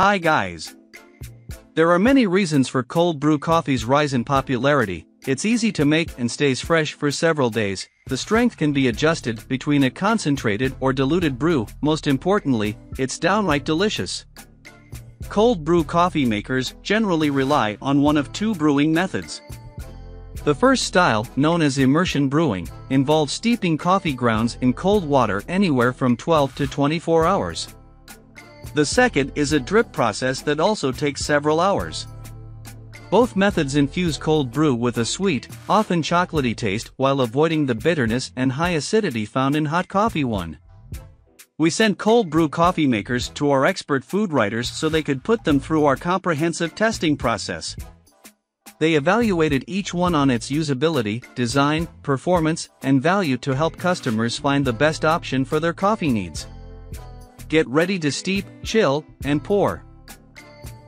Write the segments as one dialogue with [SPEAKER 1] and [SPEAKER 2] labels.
[SPEAKER 1] Hi guys. There are many reasons for cold brew coffee's rise in popularity. It's easy to make and stays fresh for several days. The strength can be adjusted between a concentrated or diluted brew. Most importantly, it's downright delicious. Cold brew coffee makers generally rely on one of two brewing methods. The first style, known as immersion brewing, involves steeping coffee grounds in cold water anywhere from 12 to 24 hours. The second is a drip process that also takes several hours. Both methods infuse cold brew with a sweet, often chocolatey taste while avoiding the bitterness and high acidity found in hot coffee one. We sent cold brew coffee makers to our expert food writers so they could put them through our comprehensive testing process. They evaluated each one on its usability, design, performance, and value to help customers find the best option for their coffee needs. Get ready to steep, chill, and pour.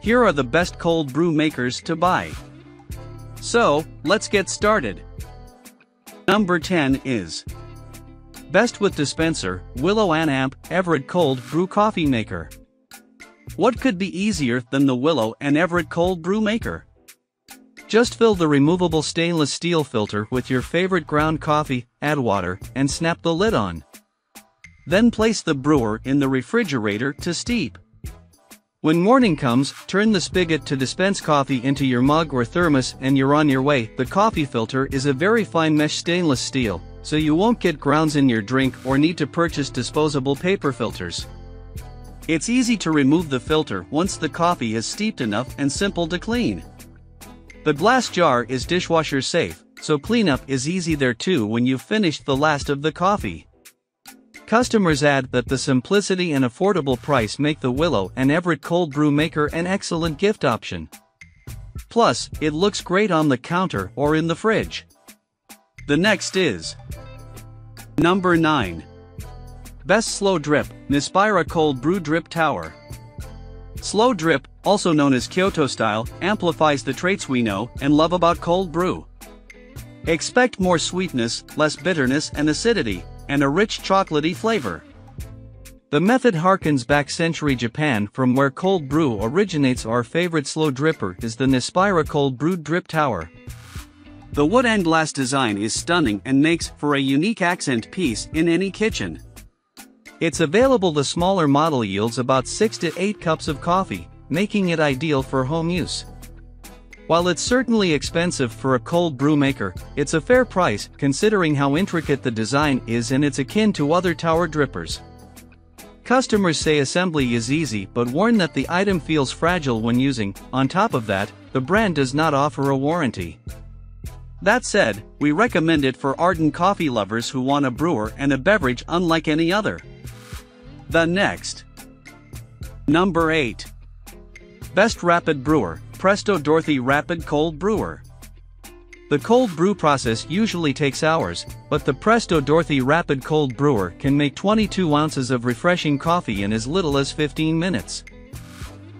[SPEAKER 1] Here are the best cold brew makers to buy. So, let's get started. Number 10 is Best with Dispenser, Willow and Amp Everett Cold Brew Coffee Maker. What could be easier than the Willow and Everett Cold Brew Maker? Just fill the removable stainless steel filter with your favorite ground coffee, add water, and snap the lid on. Then place the brewer in the refrigerator to steep. When morning comes, turn the spigot to dispense coffee into your mug or thermos and you're on your way. The coffee filter is a very fine mesh stainless steel, so you won't get grounds in your drink or need to purchase disposable paper filters. It's easy to remove the filter once the coffee is steeped enough and simple to clean. The glass jar is dishwasher safe, so cleanup is easy there too when you've finished the last of the coffee. Customers add that the simplicity and affordable price make the Willow and Everett cold brew maker an excellent gift option. Plus, it looks great on the counter or in the fridge. The next is Number 9. Best Slow Drip, Nispira Cold Brew Drip Tower. Slow drip, also known as Kyoto style, amplifies the traits we know and love about cold brew. Expect more sweetness, less bitterness and acidity, and a rich chocolatey flavor. The method harkens back century Japan from where cold brew originates our favorite slow dripper is the Nispira Cold Brew Drip Tower. The wood and glass design is stunning and makes for a unique accent piece in any kitchen. It's available the smaller model yields about 6 to 8 cups of coffee, making it ideal for home use. While it's certainly expensive for a cold brew maker, it's a fair price considering how intricate the design is and it's akin to other tower drippers. Customers say assembly is easy but warn that the item feels fragile when using, on top of that, the brand does not offer a warranty. That said, we recommend it for ardent coffee lovers who want a brewer and a beverage unlike any other. The next. Number 8. Best Rapid Brewer, Presto Dorothy Rapid Cold Brewer. The cold brew process usually takes hours, but the Presto Dorothy Rapid Cold Brewer can make 22 ounces of refreshing coffee in as little as 15 minutes.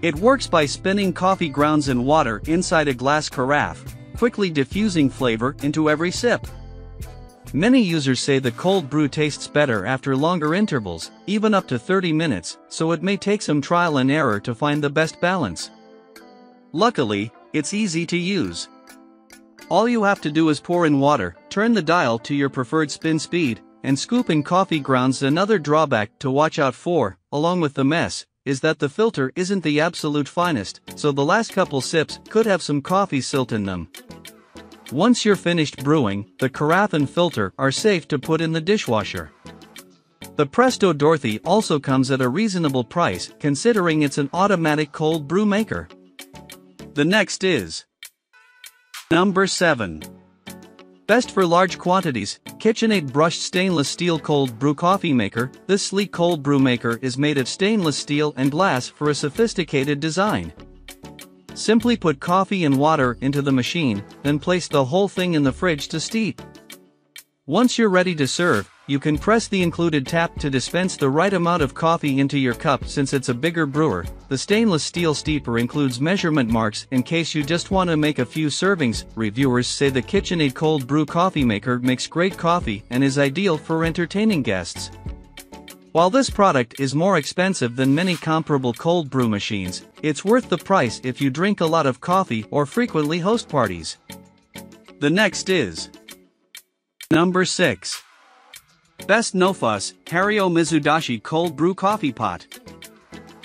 [SPEAKER 1] It works by spinning coffee grounds in water inside a glass carafe, quickly diffusing flavor into every sip. Many users say the cold brew tastes better after longer intervals, even up to 30 minutes, so it may take some trial and error to find the best balance. Luckily, it's easy to use. All you have to do is pour in water, turn the dial to your preferred spin speed, and scoop in coffee grounds. Another drawback to watch out for, along with the mess, is that the filter isn't the absolute finest, so the last couple sips could have some coffee silt in them. Once you're finished brewing, the carafe and filter are safe to put in the dishwasher. The Presto Dorothy also comes at a reasonable price considering it's an automatic cold brew maker. The next is Number 7. Best for large quantities, KitchenAid brushed stainless steel cold brew coffee maker. This sleek cold brew maker is made of stainless steel and glass for a sophisticated design. Simply put coffee and water into the machine, then place the whole thing in the fridge to steep. Once you're ready to serve, you can press the included tap to dispense the right amount of coffee into your cup since it's a bigger brewer. The stainless steel steeper includes measurement marks in case you just want to make a few servings. Reviewers say the KitchenAid cold brew coffee maker makes great coffee and is ideal for entertaining guests. While this product is more expensive than many comparable cold brew machines, it's worth the price if you drink a lot of coffee or frequently host parties. The next is Number 6. Best No Fuss Hario Mizudashi Cold Brew Coffee Pot.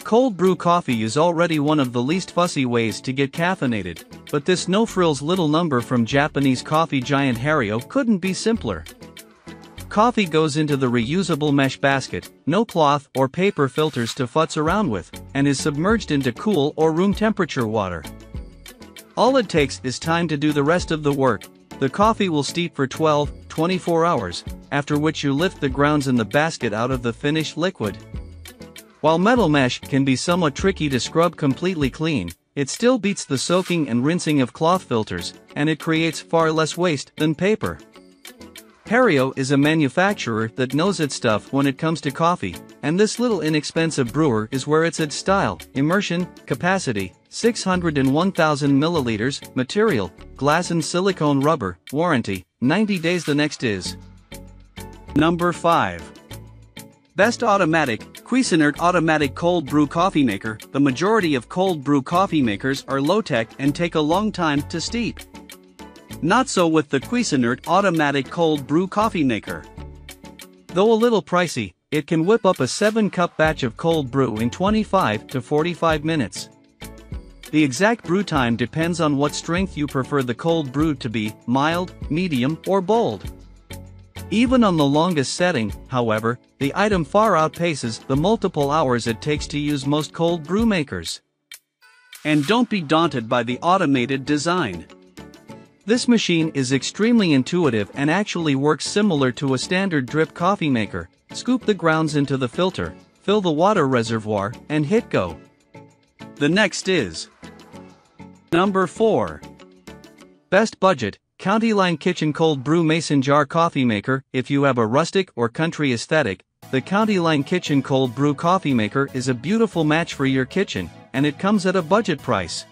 [SPEAKER 1] Cold brew coffee is already one of the least fussy ways to get caffeinated, but this no frills little number from Japanese coffee giant Hario couldn't be simpler. Coffee goes into the reusable mesh basket, no cloth or paper filters to futz around with, and is submerged into cool or room temperature water. All it takes is time to do the rest of the work. The coffee will steep for 12, 24 hours, after which you lift the grounds in the basket out of the finished liquid. While metal mesh can be somewhat tricky to scrub completely clean, it still beats the soaking and rinsing of cloth filters, and it creates far less waste than paper. Hario is a manufacturer that knows its stuff when it comes to coffee, and this little inexpensive brewer is where it's at style, immersion, capacity, 601,000 milliliters, material, glass and silicone rubber, warranty, 90 days the next is. Number 5. Best Automatic, Cuisinart Automatic Cold Brew Coffee Maker The majority of cold brew coffee makers are low-tech and take a long time to steep. Not so with the Cuisinart Automatic Cold Brew Coffee Maker. Though a little pricey, it can whip up a 7-cup batch of cold brew in 25 to 45 minutes. The exact brew time depends on what strength you prefer the cold brew to be, mild, medium, or bold. Even on the longest setting, however, the item far outpaces the multiple hours it takes to use most cold brew makers. And don't be daunted by the automated design. This machine is extremely intuitive and actually works similar to a standard drip coffee maker. Scoop the grounds into the filter, fill the water reservoir, and hit go. The next is Number 4. Best Budget County Line Kitchen Cold Brew Mason Jar Coffee Maker. If you have a rustic or country aesthetic, the County Line Kitchen Cold Brew Coffee Maker is a beautiful match for your kitchen, and it comes at a budget price.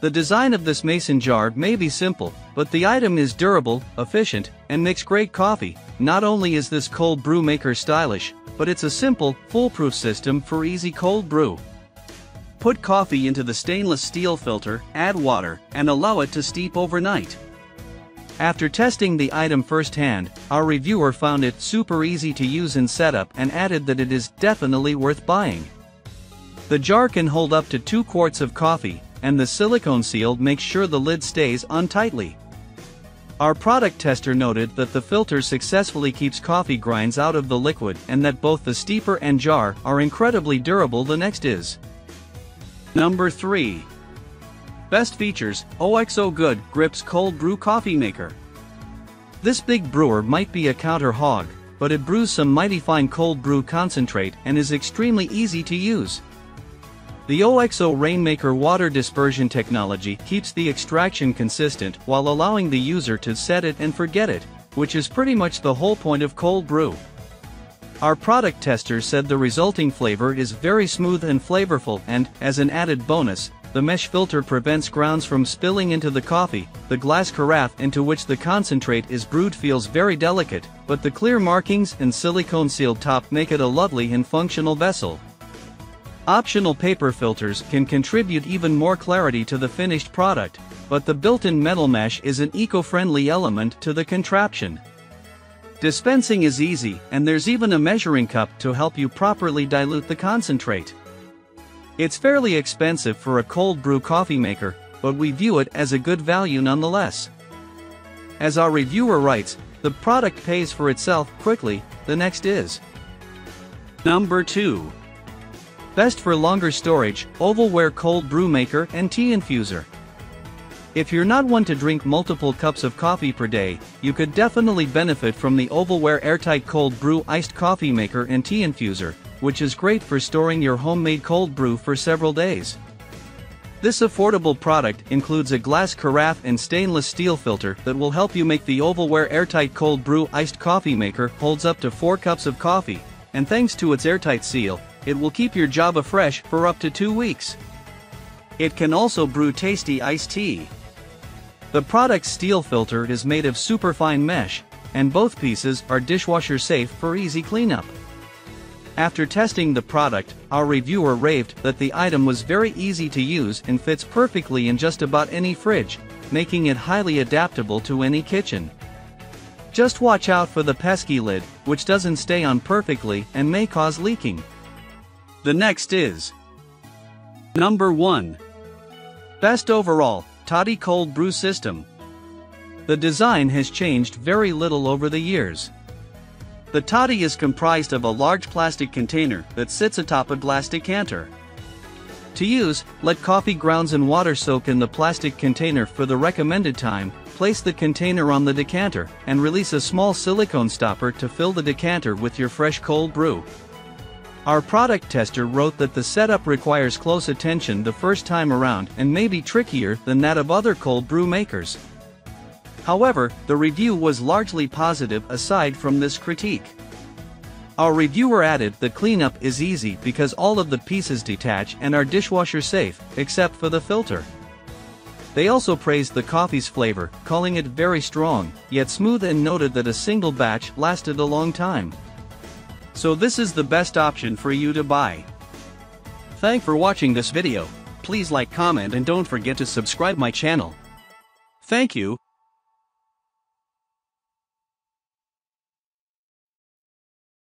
[SPEAKER 1] The design of this mason jar may be simple, but the item is durable, efficient, and makes great coffee. Not only is this cold brew maker stylish, but it's a simple, foolproof system for easy cold brew. Put coffee into the stainless steel filter, add water, and allow it to steep overnight. After testing the item firsthand, our reviewer found it super easy to use in setup and added that it is definitely worth buying. The jar can hold up to 2 quarts of coffee, and the silicone seal makes sure the lid stays on tightly. Our product tester noted that the filter successfully keeps coffee grinds out of the liquid and that both the steeper and jar are incredibly durable the next is. Number 3. Best features, OXO Good Grips Cold Brew Coffee Maker. This big brewer might be a counter hog, but it brews some mighty fine cold brew concentrate and is extremely easy to use. The OXO Rainmaker water dispersion technology keeps the extraction consistent while allowing the user to set it and forget it, which is pretty much the whole point of cold brew. Our product tester said the resulting flavor is very smooth and flavorful and, as an added bonus, the mesh filter prevents grounds from spilling into the coffee, the glass carafe into which the concentrate is brewed feels very delicate, but the clear markings and silicone sealed top make it a lovely and functional vessel. Optional paper filters can contribute even more clarity to the finished product, but the built-in metal mesh is an eco-friendly element to the contraption. Dispensing is easy, and there's even a measuring cup to help you properly dilute the concentrate. It's fairly expensive for a cold brew coffee maker, but we view it as a good value nonetheless. As our reviewer writes, the product pays for itself quickly, the next is. Number 2. Best for longer storage, Ovalware Cold Brew Maker and Tea Infuser. If you're not one to drink multiple cups of coffee per day, you could definitely benefit from the Ovalware Airtight Cold Brew Iced Coffee Maker and Tea Infuser, which is great for storing your homemade cold brew for several days. This affordable product includes a glass carafe and stainless steel filter that will help you make the Ovalware Airtight Cold Brew Iced Coffee Maker holds up to 4 cups of coffee, and thanks to its airtight seal, it will keep your Java fresh for up to 2 weeks. It can also brew tasty iced tea. The product's steel filter is made of superfine mesh, and both pieces are dishwasher safe for easy cleanup. After testing the product, our reviewer raved that the item was very easy to use and fits perfectly in just about any fridge, making it highly adaptable to any kitchen. Just watch out for the pesky lid, which doesn't stay on perfectly and may cause leaking. The next is Number 1. Best overall, Toddy Cold Brew System. The design has changed very little over the years. The toddy is comprised of a large plastic container that sits atop a glass decanter. To use, let coffee grounds and water soak in the plastic container for the recommended time, place the container on the decanter, and release a small silicone stopper to fill the decanter with your fresh cold brew. Our product tester wrote that the setup requires close attention the first time around and may be trickier than that of other cold brew makers. However, the review was largely positive aside from this critique. Our reviewer added the cleanup is easy because all of the pieces detach and are dishwasher safe, except for the filter. They also praised the coffee's flavor, calling it very strong, yet smooth and noted that a single batch lasted a long time. So this is the best option for you to buy. Thank for watching this video. Please like comment and don't forget to subscribe my channel. Thank you.